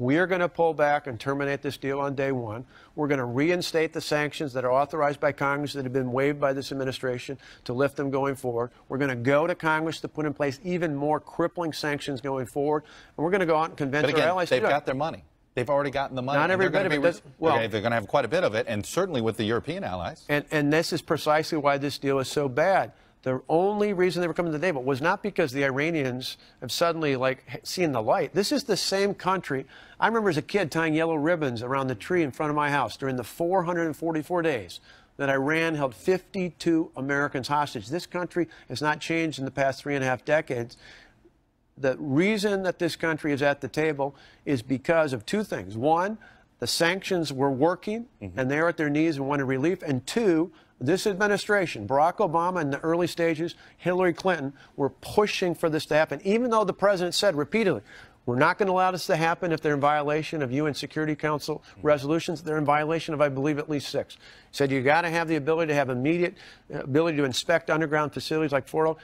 We are going to pull back and terminate this deal on day one. We're going to reinstate the sanctions that are authorized by Congress that have been waived by this administration to lift them going forward. We're going to go to Congress to put in place even more crippling sanctions going forward. And we're going to go out and convince but again, our allies they've got their money. They've already gotten the money. Not every they're bit of it does- well- they're going to have quite a bit of it, and certainly with the European allies. And, and this is precisely why this deal is so bad. The only reason they were coming to the table was not because the Iranians have suddenly like seen the light. This is the same country. I remember as a kid tying yellow ribbons around the tree in front of my house during the 444 days that Iran held 52 Americans hostage. This country has not changed in the past three and a half decades. The reason that this country is at the table is because of two things. One, the sanctions were working mm-hmm. and they're at their knees and wanted relief. And two, this administration, Barack Obama in the early stages, Hillary Clinton, were pushing for this to happen, even though the president said repeatedly, we're not going to allow this to happen if they're in violation of UN Security Council resolutions. They're in violation of, I believe, at least six. He said you got to have the ability to have immediate uh, ability to inspect underground facilities like Fordo.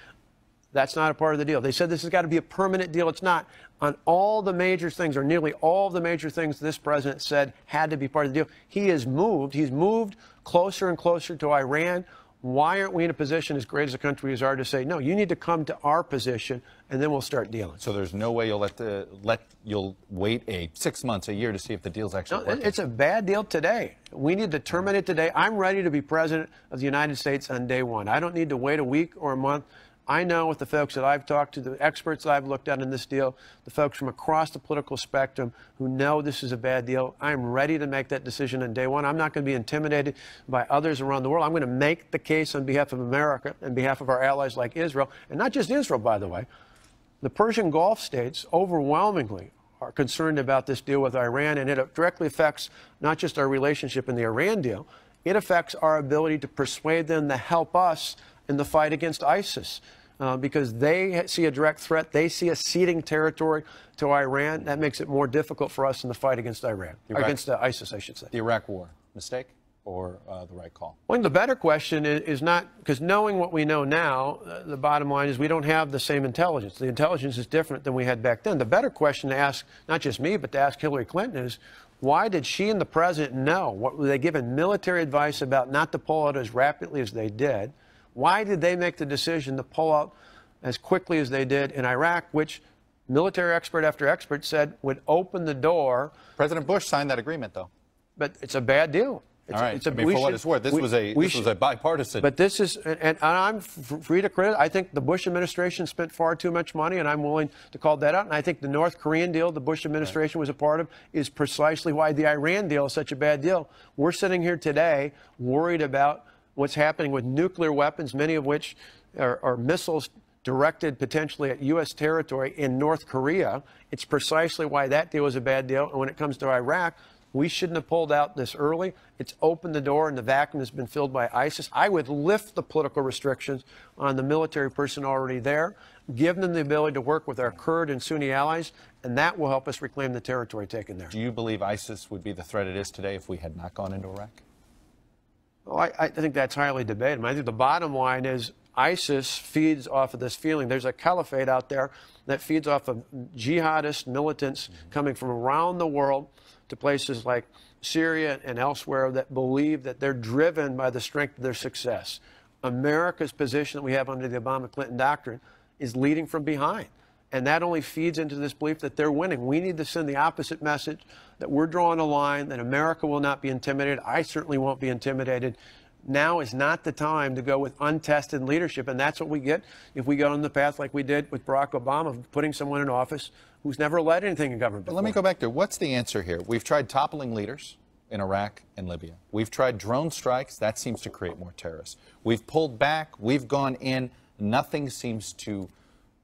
That's not a part of the deal. They said this has got to be a permanent deal. It's not. On all the major things, or nearly all the major things this president said had to be part of the deal, he has moved. He's moved closer and closer to Iran. Why aren't we in a position as great as a country as ours to say, no, you need to come to our position, and then we'll start dealing? So there's no way you'll let the let you'll wait a six months, a year to see if the deal's actually No, working. it's a bad deal today. We need to terminate it today. I'm ready to be president of the United States on day one. I don't need to wait a week or a month. I know with the folks that I've talked to, the experts that I've looked at in this deal, the folks from across the political spectrum who know this is a bad deal, I'm ready to make that decision on day one. I'm not going to be intimidated by others around the world. I'm going to make the case on behalf of America and behalf of our allies like Israel, and not just Israel, by the way. The Persian Gulf states overwhelmingly are concerned about this deal with Iran, and it directly affects not just our relationship in the Iran deal, it affects our ability to persuade them to help us in the fight against ISIS. Uh, because they see a direct threat, they see a ceding territory to Iran. That makes it more difficult for us in the fight against Iran, Iraq- against uh, ISIS, I should say. the Iraq War mistake or uh, the right call. Well, the better question is, is not because knowing what we know now, uh, the bottom line is we don't have the same intelligence. The intelligence is different than we had back then. The better question to ask, not just me, but to ask Hillary Clinton is why did she and the president know? What were they given military advice about not to pull out as rapidly as they did? Why did they make the decision to pull out as quickly as they did in Iraq, which military expert after expert said would open the door? President Bush signed that agreement, though. But it's a bad deal. It's, All right. it's a, I mean, for what it's worth, this we- was a this was a bipartisan. but this is, and, and I'm free to credit. I think the Bush administration spent far too much money, and I'm willing to call that out. And I think the North Korean deal the Bush administration was a part of is precisely why the Iran deal is such a bad deal. We're sitting here today worried about what's happening with nuclear weapons, many of which are, are missiles directed potentially at U.S. territory in North Korea. It's precisely why that deal was a bad deal. And when it comes to Iraq, we shouldn't have pulled out this early. It's opened the door, and the vacuum has been filled by ISIS. I would lift the political restrictions on the military person already there, give them the ability to work with our Kurd and Sunni allies, and that will help us reclaim the territory taken there. Do you believe ISIS would be the threat it is today if we had not gone into Iraq? Well, I, I think that's highly debatable. I think the bottom line is ISIS feeds off of this feeling. There's a caliphate out there that feeds off of jihadist militants mm-hmm. coming from around the world to places like Syria and elsewhere that believe that they're driven by the strength of their success. America's position that we have under the Obama Clinton doctrine is leading from behind. And that only feeds into this belief that they're winning. We need to send the opposite message that we're drawing a line, that America will not be intimidated. I certainly won't be intimidated. Now is not the time to go with untested leadership. And that's what we get if we go on the path like we did with Barack Obama, of putting someone in office who's never led anything in government. But let me go back to what's the answer here? We've tried toppling leaders in Iraq and Libya. We've tried drone strikes. That seems to create more terrorists. We've pulled back. We've gone in. Nothing seems to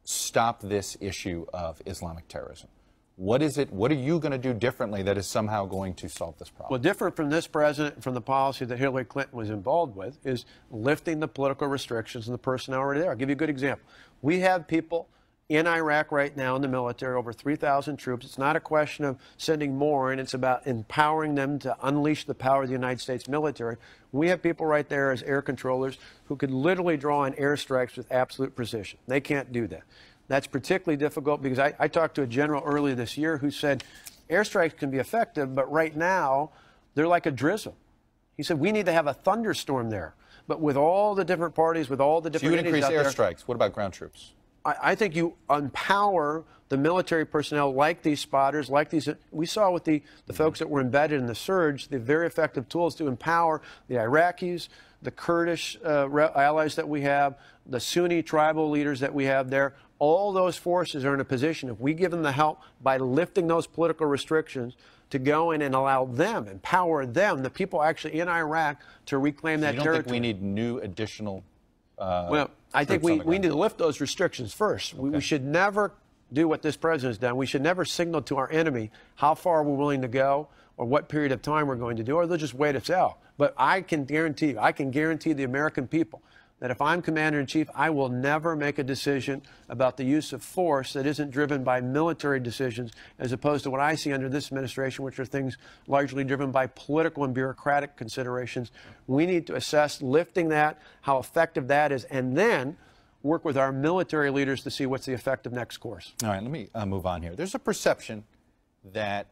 stop this issue of Islamic terrorism. What is it? What are you going to do differently that is somehow going to solve this problem? Well, different from this president from the policy that Hillary Clinton was involved with is lifting the political restrictions and the personnel already there. I'll give you a good example. We have people in Iraq right now in the military, over 3,000 troops. It's not a question of sending more, and it's about empowering them to unleash the power of the United States military. We have people right there as air controllers who could literally draw in airstrikes with absolute precision. They can't do that. That's particularly difficult because I, I talked to a general earlier this year who said airstrikes can be effective, but right now they're like a drizzle. He said we need to have a thunderstorm there. But with all the different parties, with all the different. So you would increase entities out there, airstrikes. What about ground troops? I, I think you empower the military personnel like these spotters, like these. We saw with the, the folks that were embedded in the surge, the very effective tools to empower the Iraqis, the Kurdish uh, re- allies that we have, the Sunni tribal leaders that we have there. All those forces are in a position, if we give them the help by lifting those political restrictions, to go in and allow them, empower them, the people actually in Iraq, to reclaim that you don't territory. think we need new additional? Uh, Well, I think we, we need to lift those restrictions first. We, we should never do what this president's done. We should never signal to our enemy how far we're willing to go or what period of time we're going to do, or they'll just wait us out. But I can guarantee, I can guarantee the American people that if I'm commander in chief, I will never make a decision about the use of force that isn't driven by military decisions, as opposed to what I see under this administration, which are things largely driven by political and bureaucratic considerations. We need to assess lifting that, how effective that is, and then work with our military leaders to see what's the effective next course. All right, let me uh, move on here. There's a perception that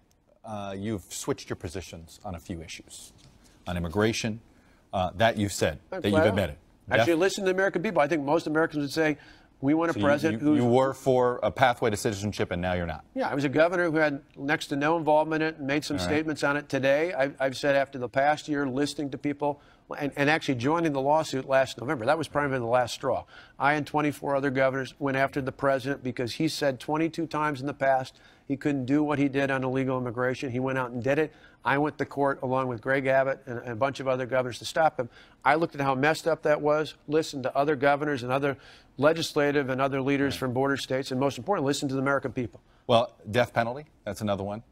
uh, you've switched your positions on a few issues, on immigration. Uh, that you've said that you've admitted. Actually, Def- listen to the American people. I think most Americans would say we want a so president who's you were for a pathway to citizenship, and now you're not. Yeah, I was a governor who had next to no involvement in it and made some right. statements on it today. I, I've said after the past year, listening to people and, and actually joining the lawsuit last November, that was probably the last straw. I and 24 other governors went after the president because he said 22 times in the past he couldn't do what he did on illegal immigration. He went out and did it. I went to court along with Greg Abbott and, and a bunch of other governors to stop him. I looked at how messed up that was, listened to other governors and other legislative and other leaders from border states, and most importantly, listened to the American people. Well, death penalty. That's another one.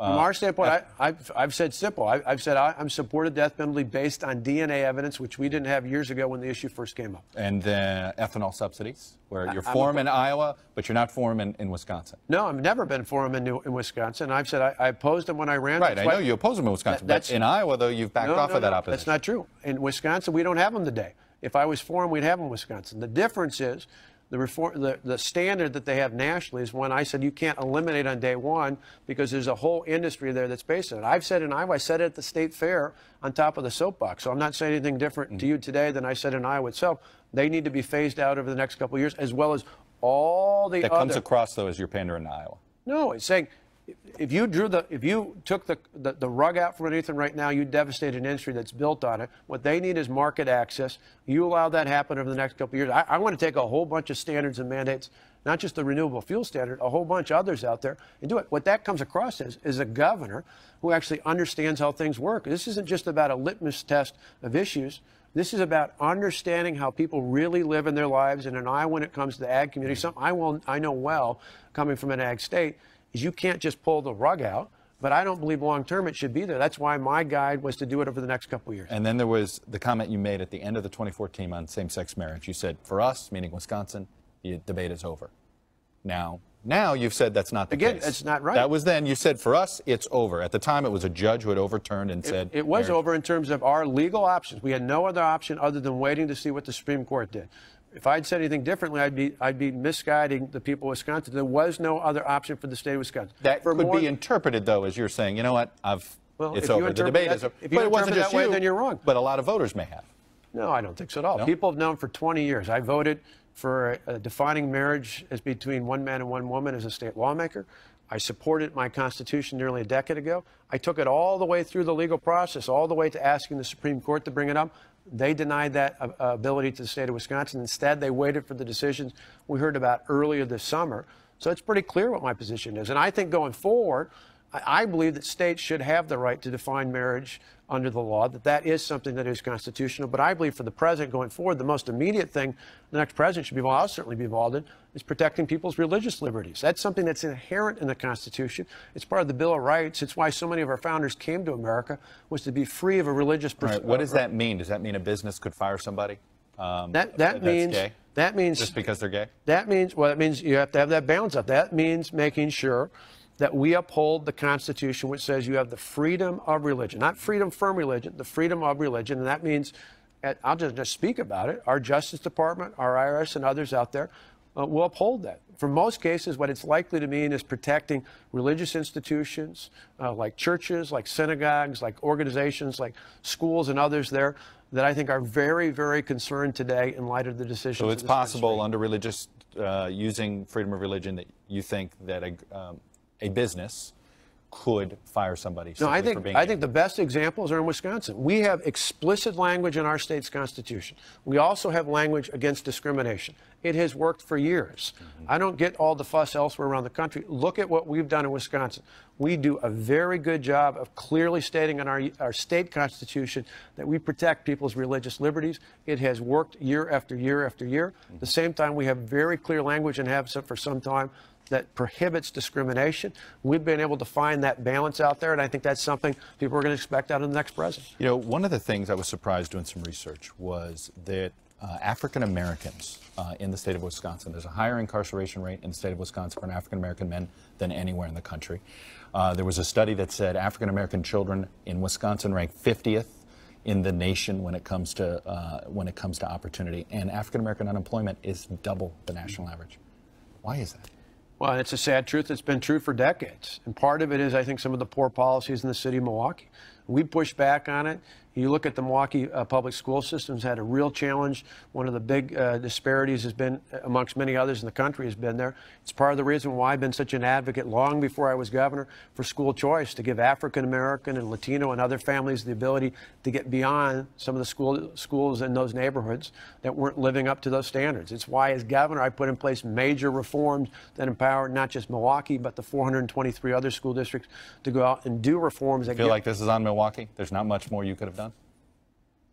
From our standpoint, I, I've, I've said simple. I, I've said I, I'm supported death penalty based on DNA evidence, which we didn't have years ago when the issue first came up. And uh, ethanol subsidies, where you're I'm for them in Iowa, but you're not for them in, in Wisconsin. No, I've never been for them in, New, in Wisconsin. I've said I, I opposed them when I ran. Right, I know you oppose them in Wisconsin, That- but in Iowa, though, you've backed No, off no, of that no, opposition. That's not true. In Wisconsin, we don't have them today. If I was for them, we'd have them in Wisconsin. The difference is the, reform, the, the standard that they have nationally is one I said you can't eliminate on day one because there's a whole industry there that's based on it. I've said in Iowa, I said it at the state fair on top of the soapbox. So I'm not saying anything different Mm. to you today than I said in Iowa itself. They need to be phased out over the next couple of years, as well as all the That other. comes across, though, as you're pandering to Iowa. No, it's saying if you drew the if you took the, the, the rug out from underneath them right now, you devastate an industry that's built on it. What they need is market access. You allow that happen over the next couple of years. I, I want to take a whole bunch of standards and mandates, not just the renewable fuel standard, a whole bunch of others out there, and do it. What that comes across as is a governor who actually understands how things work. This isn't just about a litmus test of issues. This is about understanding how people really live in their lives. And an eye when it comes to the ag community, mm. something I, will, I know well coming from an ag state, is you can't just pull the rug out. But I don't believe long term it should be there. That's why my guide was to do it over the next couple of years. And then there was the comment you made at the end of the 2014 on same-sex marriage. You said, for us, meaning Wisconsin, the debate is over. Now, now you've said that's not the Again, case. that's not right. That was then. You said, for us, it's over. At the time, it was a judge who had overturned and said It was marriage- over in terms of our legal options. We had no other option other than waiting to see what the Supreme Court did. If I'd said anything differently, I'd be I'd be misguiding the people of Wisconsin. There was no other option for the state of Wisconsin. That for could more- be interpreted, though, as you're saying, you know what, I've, Well, it's over. The debate that- is over. if you but it wasn't just that way, you, then you're wrong. But a lot of voters may have. No, I don't think so at all. No? People have known for 20 years. I voted for uh, defining marriage as between one man and one woman as a state lawmaker. I supported my Constitution nearly a decade ago. I took it all the way through the legal process, all the way to asking the Supreme Court to bring it up. They denied that uh, ability to the state of Wisconsin. Instead, they waited for the decisions we heard about earlier this summer. So it's pretty clear what my position is. And I think going forward, I I believe that states should have the right to define marriage under the law, that that is something that is constitutional. But I believe for the president going forward, the most immediate thing the next president should be involved, I'll certainly be involved in, is protecting people's religious liberties. That's something that's inherent in the Constitution. It's part of the Bill of Rights. It's why so many of our founders came to America, was to be free of a religious right, what does that mean? Does that mean a business could fire somebody? Um, That, that that's means, gay? that means Just because they're gay? That means, well, that means you have to have that balance up. That means making sure that we uphold the Constitution, which says you have the freedom of religion, not freedom from religion, the freedom of religion. And that means, I'll just, just speak about it, our Justice Department, our IRS, and others out there uh, will uphold that. For most cases, what it's likely to mean is protecting religious institutions uh, like churches, like synagogues, like organizations, like schools and others there that I think are very, very concerned today in light of the decision. So it's possible under religious, uh, using freedom of religion, that you think that a, um, a business could fire somebody. No, I think I think the best examples are in Wisconsin. We have explicit language in our state's constitution. We also have language against discrimination. It has worked for years. Mm-hmm. I don't get all the fuss elsewhere around the country. Look at what we've done in Wisconsin. We do a very good job of clearly stating in our, our state constitution that we protect people's religious liberties. It has worked year after year after year. Mm-hmm. At the same time, we have very clear language and have for some time that prohibits discrimination. We've been able to find that balance out there, and I think that's something people are going to expect out of the next president. You know, one of the things I was surprised doing some research was that uh, African Americans uh, in the state of Wisconsin, there's a higher incarceration rate in the state of Wisconsin for African American men than anywhere in the country. Uh, there was a study that said African American children in Wisconsin rank 50th in the nation when it comes to uh, when it comes to opportunity, and African American unemployment is double the national average. Why is that? Well, it's a sad truth. It's been true for decades. And part of it is, I think, some of the poor policies in the city of Milwaukee. We pushed back on it. You look at the Milwaukee uh, public school systems had a real challenge. One of the big uh, disparities has been, amongst many others in the country, has been there. It's part of the reason why I've been such an advocate long before I was governor for school choice to give African American and Latino and other families the ability to get beyond some of the school, schools in those neighborhoods that weren't living up to those standards. It's why, as governor, I put in place major reforms that empower not just Milwaukee, but the 423 other school districts to go out and do reforms. That feel like this is on Milwaukee? There's not much more you could have done?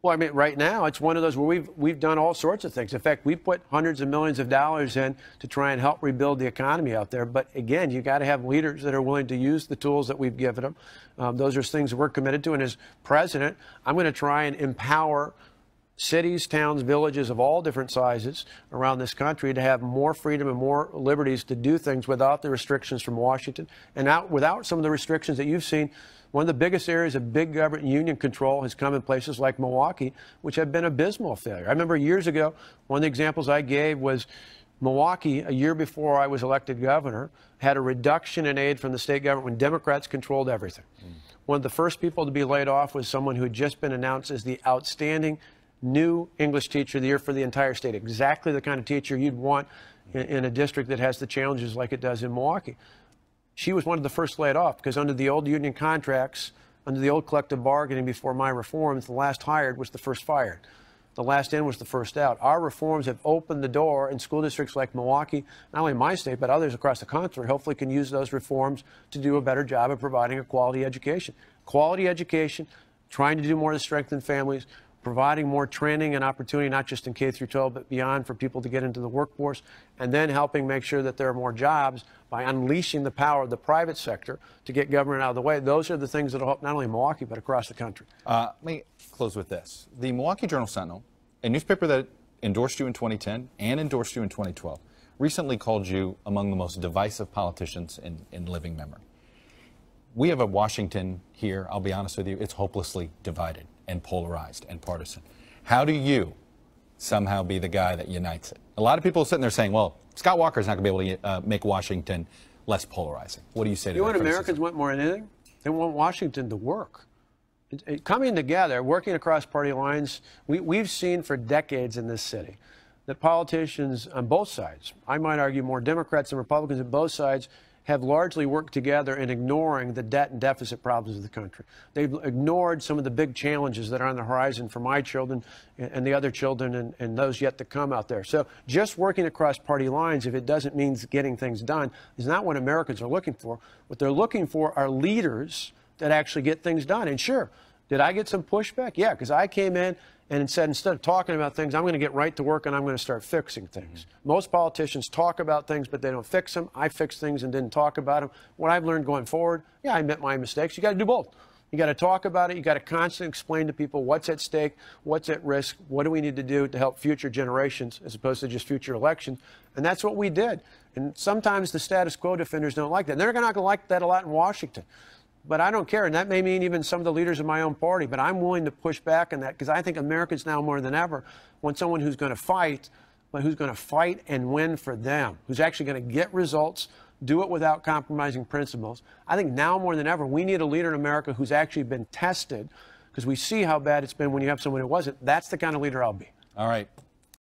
Well, I mean, right now it's one of those where we've we've done all sorts of things. In fact, we put hundreds of millions of dollars in to try and help rebuild the economy out there. But again, you got to have leaders that are willing to use the tools that we've given them. Um, those are things we're committed to. And as president, I'm going to try and empower cities, towns, villages of all different sizes around this country to have more freedom and more liberties to do things without the restrictions from Washington and out without some of the restrictions that you've seen one of the biggest areas of big government union control has come in places like Milwaukee, which have been abysmal failure. I remember years ago, one of the examples I gave was Milwaukee, a year before I was elected governor, had a reduction in aid from the state government when Democrats controlled everything. Mm. One of the first people to be laid off was someone who had just been announced as the outstanding new English teacher of the year for the entire state. Exactly the kind of teacher you'd want in, in a district that has the challenges like it does in Milwaukee she was one of the first laid off because under the old union contracts, under the old collective bargaining before my reforms, the last hired was the first fired. The last in was the first out. Our reforms have opened the door, and school districts like Milwaukee, not only my state, but others across the country, hopefully can use those reforms to do a better job of providing a quality education. Quality education, trying to do more to strengthen families, providing more training and opportunity, not just in K through 12, but beyond for people to get into the workforce, and then helping make sure that there are more jobs by unleashing the power of the private sector to get government out of the way. Those are the things that will help not only Milwaukee, but across the country. Uh, let me close with this. The Milwaukee Journal Sentinel, a newspaper that endorsed you in 2010 and endorsed you in 2012, recently called you among the most divisive politicians in, in living memory. We have a Washington here, I'll be honest with you, it's hopelessly divided and polarized and partisan. How do you somehow be the guy that unites it? A lot of people are sitting there saying, well, Scott Walker is not going to be able to uh, make Washington less polarizing. What do you say to you that? You know what Americans want more than anything? They want Washington to work. It, it, coming together, working across party lines, we, we've seen for decades in this city that politicians on both sides, I might argue more Democrats and Republicans on both sides, have largely worked together in ignoring the debt and deficit problems of the country. They've ignored some of the big challenges that are on the horizon for my children and the other children and, and those yet to come out there. So just working across party lines, if it doesn't mean getting things done, is not what Americans are looking for. What they're looking for are leaders that actually get things done. And sure, did I get some pushback? Yeah, because I came in and said instead of talking about things, I'm going to get right to work and I'm going to start fixing things. Mm-hmm. Most politicians talk about things, but they don't fix them. I fixed things and didn't talk about them. What I've learned going forward, yeah, I admit my mistakes. You got to do both. You got to talk about it. You got to constantly explain to people what's at stake, what's at risk, what do we need to do to help future generations as opposed to just future elections. And that's what we did. And sometimes the status quo defenders don't like that. And they're not going to like that a lot in Washington. But I don't care. And that may mean even some of the leaders of my own party. But I'm willing to push back on that because I think Americans now more than ever want someone who's going to fight but who's going to fight and win for them, who's actually going to get results, do it without compromising principles. I think now more than ever, we need a leader in America who's actually been tested because we see how bad it's been when you have someone who wasn't. That's the kind of leader I'll be. All right.